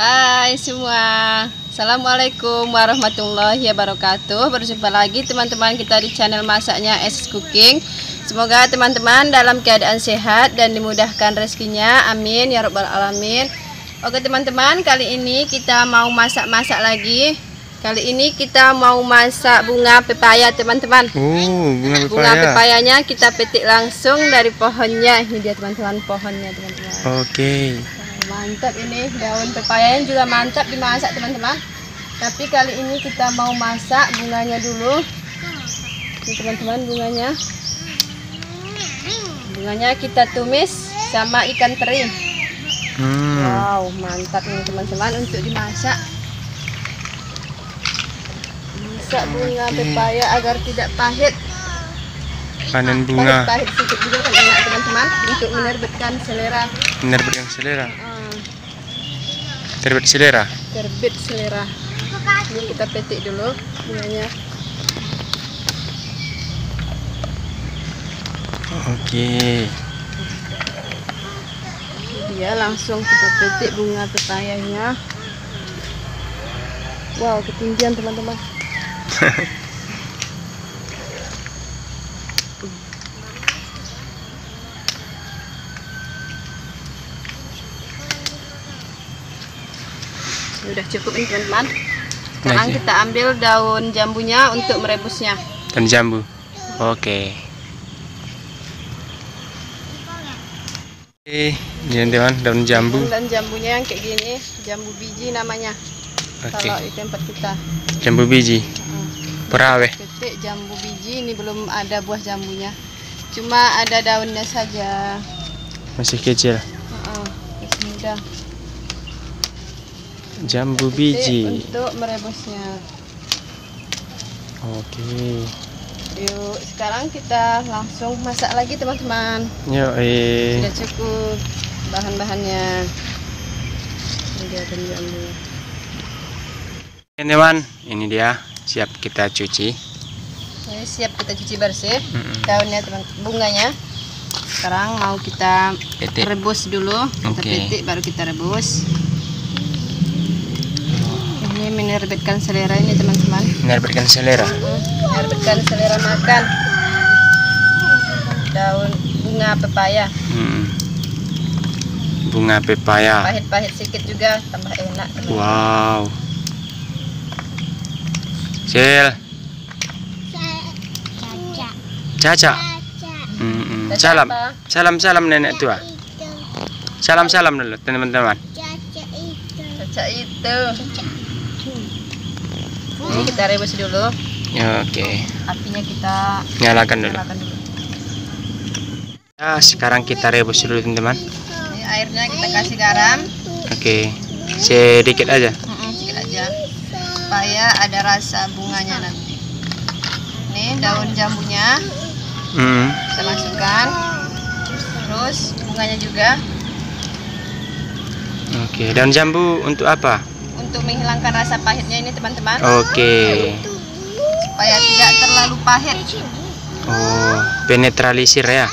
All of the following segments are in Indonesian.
Hai semua. Assalamualaikum warahmatullahi wabarakatuh. Berjumpa lagi teman-teman kita di channel masaknya S Cooking. Semoga teman-teman dalam keadaan sehat dan dimudahkan rezekinya. Amin. Ya robbal alamin. Oke teman-teman kali ini kita mau masak-masak lagi. Kali ini kita mau masak bunga pepaya teman-teman. Oh, bunga pepaya. Bunga pepayanya kita petik langsung dari pohonnya. Ini dia teman-teman pohonnya teman-teman. Oke. Mantap ini daun pepayanya juga mantap dimasak teman-teman. Tapi kali ini kita mau masak bunganya dulu. Ini teman-teman bunganya. Bunganya kita tumis sama ikan teri. Hmm. Wow, mantap ini teman-teman untuk dimasak. Masak bunga pepaya agar tidak pahit. Panen bunga. Pahit-pahit sedikit juga kan enak teman-teman untuk menerbitkan selera. Menerbitkan selera. Hmm. Terbit selera. terbit selera ini kita petik dulu bunganya Oke. Dia langsung kita petik bunga pepayanya wow ketinggian teman-teman udah cukup ini teman-teman sekarang Oke. kita ambil daun jambunya untuk merebusnya Dan jambu. Oke. Oke, ini teman daun jambu. dan jambunya yang kayak gini jambu biji namanya Oke. kalau di tempat kita Jambu biji. Hmm. Perawe. petik jambu biji ini belum ada buah jambunya cuma ada daunnya saja Masih kecil. Heeh, masih muda Jambu biji. untuk merebusnya Oke. yuk sekarang kita langsung masak lagi teman-teman Yuk, eh. sudah cukup bahan-bahannya ini dia daun jambu Oke, teman, ini dia siap kita cuci. Ini siap kita cuci bersih Mm-mm. daunnya teman bunganya sekarang mau kita Petik. rebus dulu kita Oke. petik baru kita rebus menerbitkan selera ini teman-teman Menerbitkan selera. Menerbitkan selera makan daun bunga pepaya Hmm. Bunga pepaya. pahit-pahit sedikit juga tambah enak teman. Wow. Sil. Caca. Caca Salam. Salam salam nenek tua. Salam salam dulu teman-teman. Caca itu ini kita rebus dulu Ya, Oke. apinya kita Nyalakan dulu. nyalakan dulu Ya, sekarang kita rebus dulu teman-teman. airnya kita kasih garam Oke. Sedikit aja. Mm-mm, sedikit aja supaya ada rasa bunganya nanti ini daun jambunya Hmm. kita masukkan terus bunganya juga Oke. Daun jambu untuk apa? Untuk menghilangkan rasa pahitnya ini teman-teman Oke. supaya tidak terlalu pahit Oh, penetralisir ya.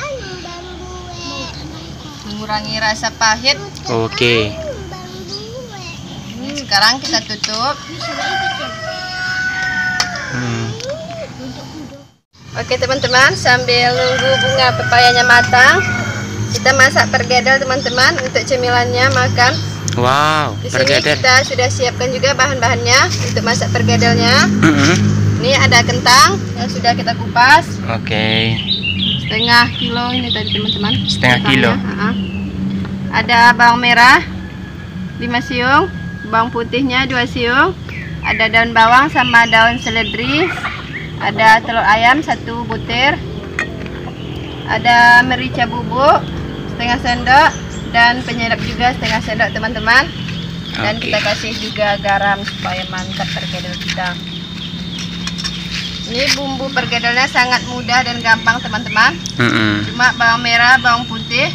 mengurangi rasa pahit Oke. ini sekarang kita tutup Hmm. oke teman-teman sambil nunggu bunga pepayanya matang kita masak pergedel teman-teman untuk cemilannya makan Wow, di sini kita sudah siapkan juga bahan-bahannya untuk masak pergedelnya. Ini ada kentang yang sudah kita kupas Oke. setengah kilo ini tadi teman-teman. Setengah Kentangnya, kilo. ha-ha. Ada bawang merah 5 siung, bawang putihnya 2 siung, ada daun bawang sama daun seledri, ada telur ayam satu butir, ada merica bubuk setengah sendok dan penyedap juga setengah sendok teman-teman. Dan kita kasih juga garam supaya mantap perkedel kita. Ini bumbu pergedelnya sangat mudah dan gampang teman-teman. Mm-mm. Cuma bawang merah, bawang putih,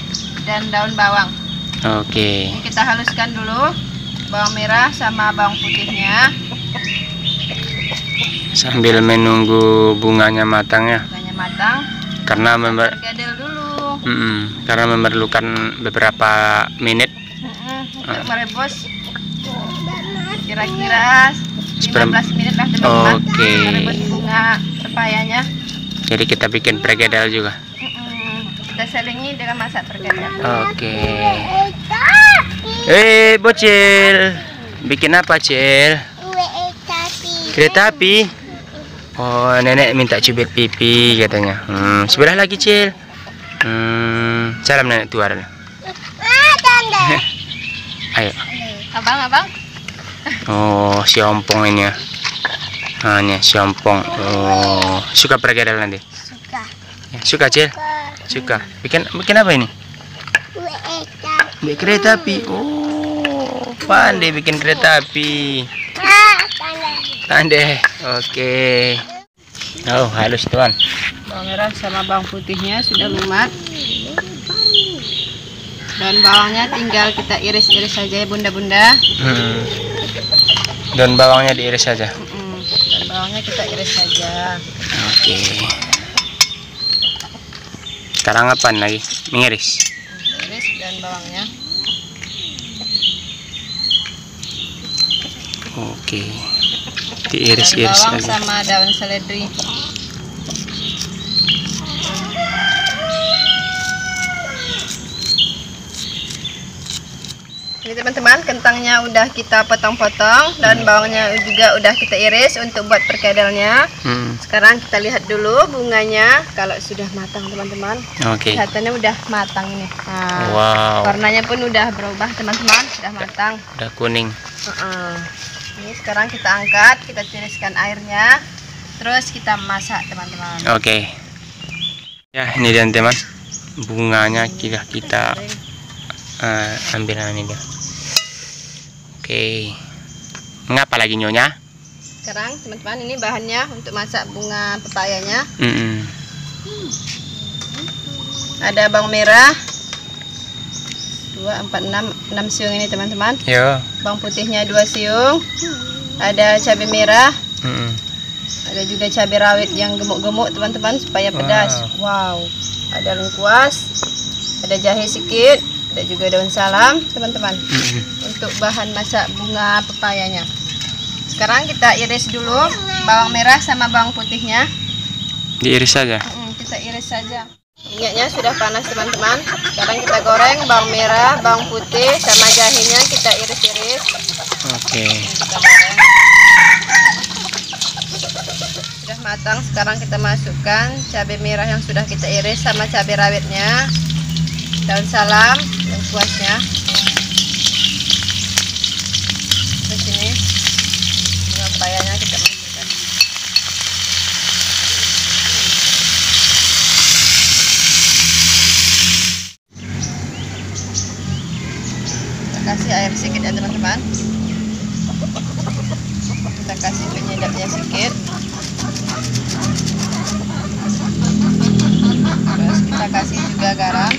dan daun bawang. Oke. Ini kita haluskan dulu bawang merah sama bawang putihnya. Sambil menunggu bunganya matang ya. Bunganya matang. Karena member Pergedel dulu. Mm-mm. karena memerlukan beberapa menit. Untuk merebus Kira-kira 15 menit lah teman-teman. Oke. Merebus bunga pepayanya. Jadi kita bikin perkedel juga. Mm-mm. Kita selingi dengan masak perkedel. Oke. Eh, bocil. Bikin apa, Cil? Kereta api. Oh, nenek minta cubit pipi katanya. Hmm, sebelah lagi, Cil. Hmm, salam nenek tua dulu. Ayo. Abang, abang. Oh, si ompong ini ya. Ah, ini si ompong. Oh, suka perkedel nanti. Suka. Ya, suka, Cil? Suka. Bikin bikin apa ini? Bikin kereta api. Oh, pandai bikin kereta api. Pandai. Oke. Oh, halus tuan. Bawang merah sama bawang putihnya sudah lumat. Dan bawangnya tinggal kita iris-iris saja ya bunda-bunda. Hmm. Daun bawangnya diiris saja. Mm-mm. Dan bawangnya kita iris saja. Oke. Sekarang apa lagi? Mengiris. Iris dan bawangnya. Oke. Dan Diiris-iris bawang lagi. sama daun seledri. Ini teman-teman, kentangnya udah kita potong-potong dan bawangnya juga udah kita iris untuk buat perkedelnya. Hmm. Sekarang kita lihat dulu bunganya kalau sudah matang teman-teman. Oke. Kelihatannya udah matang ini. Nah, Wow. Warnanya pun udah berubah teman-teman, sudah matang. Udah kuning. Heeh. Ini sekarang kita angkat, kita tiriskan airnya, terus kita masak teman-teman. Oke. Ya, ini dia teman. Bunganya kita kita eh, ambil ini dia. Oke. Mengapa lagi nyonya? Sekarang teman-teman ini bahannya untuk masak bunga pepayanya. Mm-mm. Ada bawang merah. 2, 4, 6, 6 siung ini teman-teman. Yo. Bawang putihnya 2 siung. Ada cabai merah. Mm-mm. Ada juga cabai rawit yang gemuk-gemuk teman-teman supaya pedas. Wow. Ada lengkuas. Ada jahe sedikit. Ada juga daun salam teman-teman. Mm-mm. Untuk bahan masak bunga pepayanya. Sekarang kita iris dulu bawang merah sama bawang putihnya. Diiris saja. Mm, kita iris saja. Minyaknya sudah panas teman-teman. Sekarang kita goreng bawang merah, bawang putih sama jahenya kita iris-iris. Oke. Goreng. Sudah matang. Sekarang kita masukkan cabai merah yang sudah kita iris sama cabai rawitnya. Daun salam, lengkuasnya. Terus ini bunga pepayanya kita masukkan. kita kasih air sedikit ya teman-teman kita kasih penyedapnya sedikit terus kita kasih juga garam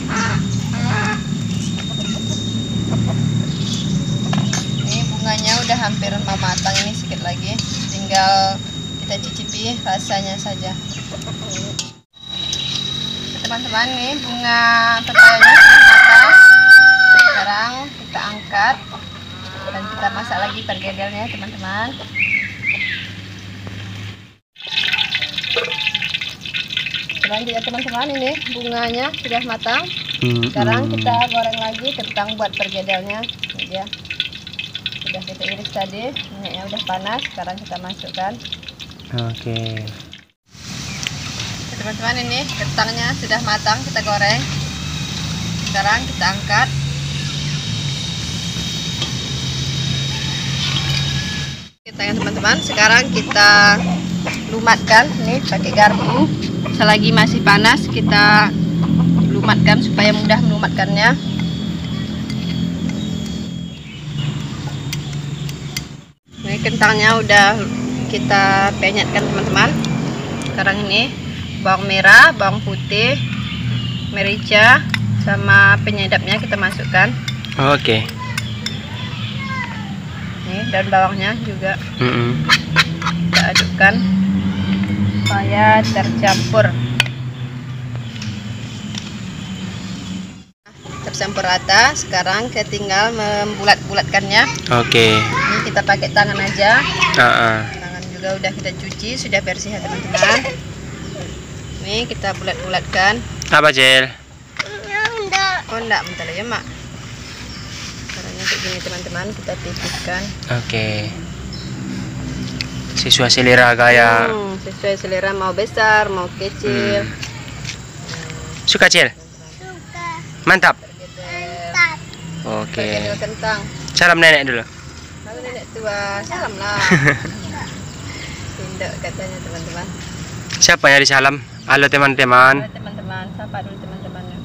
ini bunganya udah hampir mau matang ini sedikit lagi tinggal kita cicipi rasanya saja teman-teman nih bunga pepayanya sudah matang sekarang kita angkat dan kita masak lagi pergedelnya teman-teman. Lanjut ya teman-teman ini bunganya sudah matang. Sekarang kita goreng lagi kentang buat pergedelnya. Dia. Sudah kita iris tadi minyaknya udah panas. Sekarang kita masukkan. Oke. Teman-teman ini kentangnya sudah matang kita goreng. Sekarang kita angkat. Kita ya teman-teman sekarang kita lumatkan. Nih pakai garpu. Selagi masih panas kita lumatkan supaya mudah melumatkannya. Ini kentangnya udah kita penyetkan teman-teman. Sekarang ini bawang merah bawang putih merica sama penyedapnya kita masukkan Oke. nih dan bawangnya juga Mm-mm. kita adukkan supaya tercampur tercampur rata. Sekarang kita tinggal membulat-bulatkannya. Oke. Ini kita pakai tangan aja. Ah, ah. Tangan juga udah kita cuci, sudah bersih ya teman-teman. Ini kita bulat-bulatkan. Apa Cil? Oh enggak, bentar ya mak. Caranya kayak gini teman-teman, kita pipihkan. Oke. Sesuai selera gaya. Hmm, sesuai selera mau besar, mau kecil. Hmm. Suka Cil? Mantap. Pergedel, Oke. kentang. Salam nenek dulu. Halo nenek tua, salam lah. Tindak katanya teman-teman. Siapa yang disalam? Halo teman-teman. Halo teman-teman, sapa dulu teman-temannya.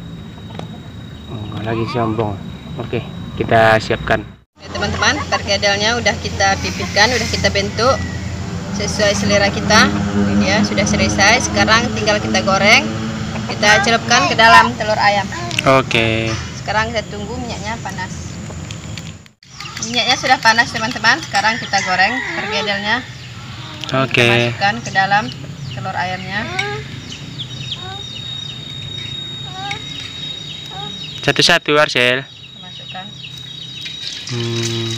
Oh, lagi sombong. Oke, kita siapkan. Ya, teman-teman, pergedelnya udah kita pipihkan, udah kita bentuk sesuai selera kita. Ini dia sudah selesai. Sekarang tinggal kita goreng. Kita celupkan ke dalam telur ayam. Oke. Sekarang kita tunggu minyaknya panas. Minyaknya sudah panas teman-teman. Sekarang kita goreng pergedelnya. Kita Oke. masukkan ke dalam telur ayamnya. Satu-satu. Kita masukkan. Hmm.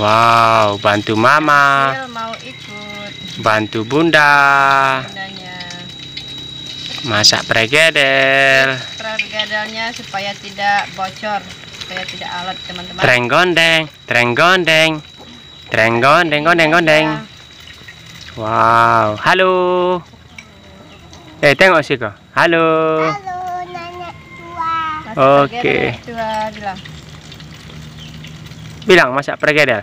Wow, bantu mama, Sil mau ikut bantu bunda, bundanya. masak pregedel, Pergedelnya supaya tidak bocor, supaya tidak alat teman-teman. treng gondeng, treng gondeng, treng gondeng, gondeng, gondeng. Wow, halo. Eh, tengok sih kok. Halo. Masak Oke. pergedel, bilang. Bilang masak pregedel.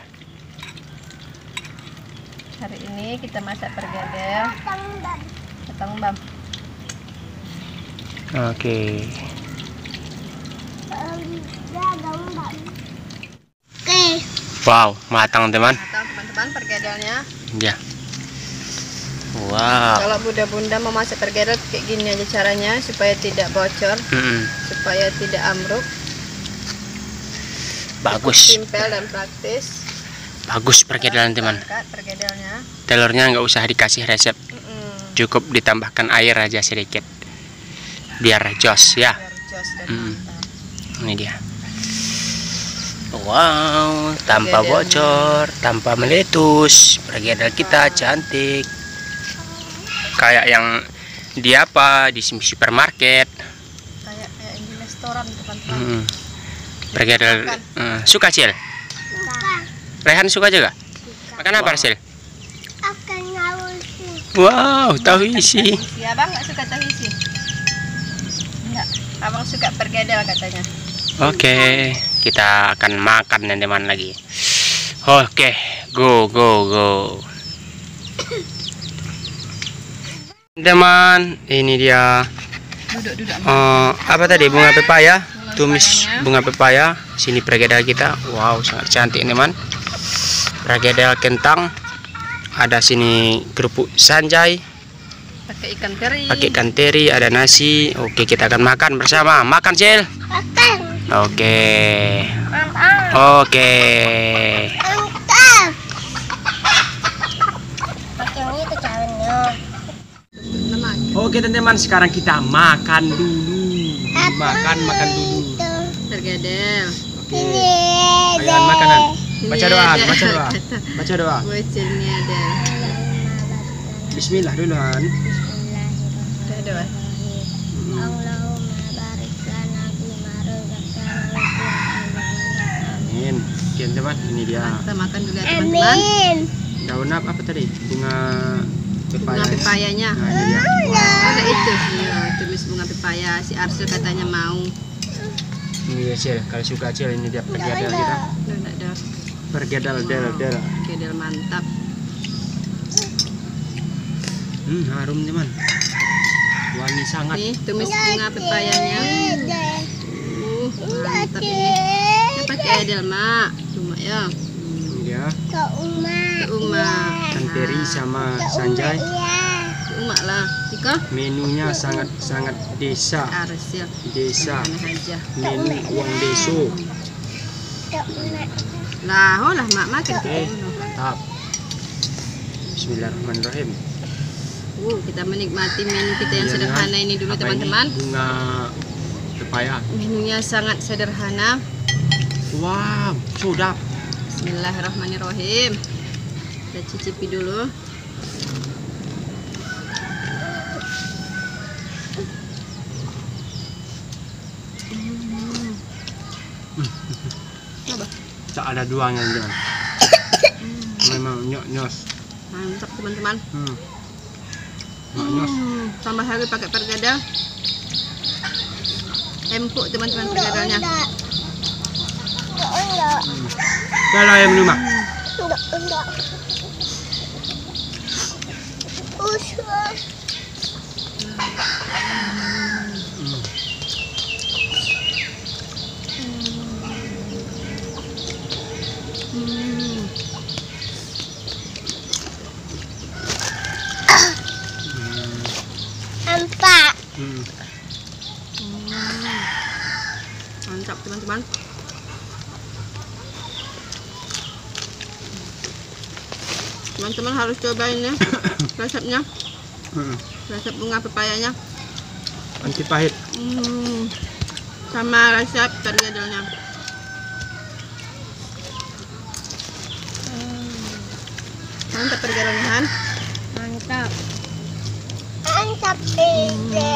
Hari ini kita masak pergedel. Ketang bam. Oke. Wow, matang teman. Matang teman-teman pergedelnya. Ya. Wow. Kalau bunda-bunda mau masak pergedel kayak gini aja caranya supaya tidak bocor, Mm-mm. supaya tidak ambruk. Bagus, Simpel dan praktis. bagus pergedelan teman. Pergedelnya. Telurnya nggak usah dikasih resep, Mm-mm. cukup ditambahkan air aja sedikit, biar jos ya. Biar jos dan Mm. mantap. Ini dia. Wow, tanpa bocor, tanpa meletus, pergedel kita cantik. Kayak yang di apa di supermarket. Kayak kayak di restoran teman-teman. Mm. Pergedel Makan. eh, suka Cil? Rehan suka juga? Makan apa Cil? Wow, tahu isi. Si abang nggak suka tahu isi? Enggak. Abang suka pergedel katanya. Oke, kita akan makan teman lagi. Oke, go go go. Teman, ini dia Duduk duduk. eh, apa tadi bunga pepaya? Tumis bunga pepaya. Sini pergedel kita. Wow, sangat cantik teman. Pergedel kentang. Ada sini kerupuk sanjay, Pakai ikan teri. pakai ikan teri, ada nasi. Oke, kita akan makan bersama. Makan, Cil. Oke. Oke. Oke teman-teman, sekarang kita makan dulu. Makan, makan dulu. Pergedel. Oke. Ayoan makanan. Baca doa, baca doa. Baca doa. Ada. Bismillah dulu, Han. Doa. Amin. Oke teman, ini dia. Kita makan dulu ya teman-teman. Daun apa, apa tadi? Bunga pepaya. Bunga pepayanya. Nah, ini dia. Ada itu. Iya, tumis bunga pepaya. Si Arsul katanya mau. Ini dia, Cil. Kalau suka Cil, ini dia pergedel kita. Udah enggak ada. Del, del. Pergedel mantap. Hmm, harum teman. Wangi sangat. Nih, tumis bunga pepayanya. Uh, mantap ini. Kita pakai edel, Mak. Cuma ya. Dia. Ke Uma. Ikan teri sama sanjay. Ke Uma lah. Menunya sangat sangat desa, Arsil. desa. Mana aja. Menu uang deso. Lah, oh lah mak makan. Oke, mantap. Bismillahirrahmanirrahim. Uh, kita menikmati menu kita yang Iya, sederhana ini dulu teman-teman. Bunga pepaya. Menunya sangat sederhana. Wow, sedap. Bismillahirrahmanirrahim. Kita cicipi dulu. Hmm. Tak ada duanya jangan. Memang nyok nyos. Mantap teman-teman. Hmm. Nyok nyos. Hmm, tambah lagi pakai pergada. Empuk teman-teman pergadanya. Kalau ayam rumah. Empat. Hmm. Mantap teman-teman. Teman-teman harus cobain ya resepnya, Hmm. resep bunga pepayanya. Anti pahit. Hmm. Sama resep pergadelnya. Mantap pergadelnya Han. Mantap. Mantap ini.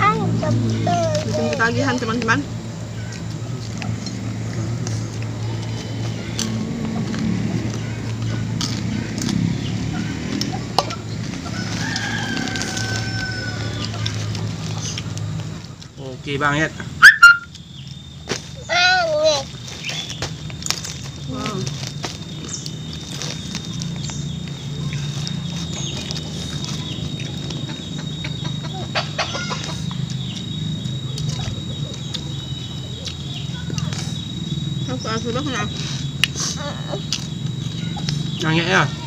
Mantap Ditunggu tagihan teman-teman. Okey bang ya. Manis. Wow. Aku sudah kena. Yang ya ya.